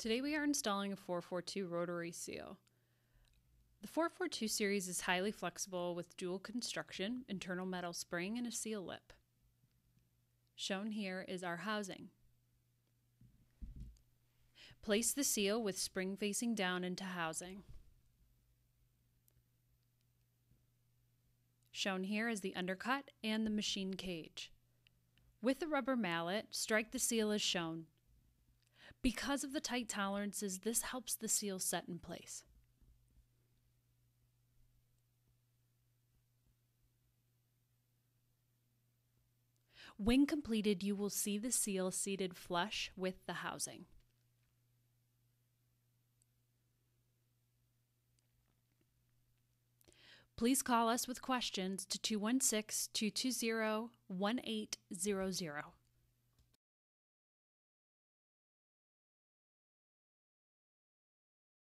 Today we are installing a 442 rotary seal. The 442 series is highly flexible with dual construction, internal metal spring, and a seal lip. Shown here is our housing. Place the seal with spring facing down into housing. Shown here is the undercut and the machine cage. With the rubber mallet, strike the seal as shown. Because of the tight tolerances, this helps the seal set in place. When completed, you will see the seal seated flush with the housing. Please call us with questions to 216 220 1800.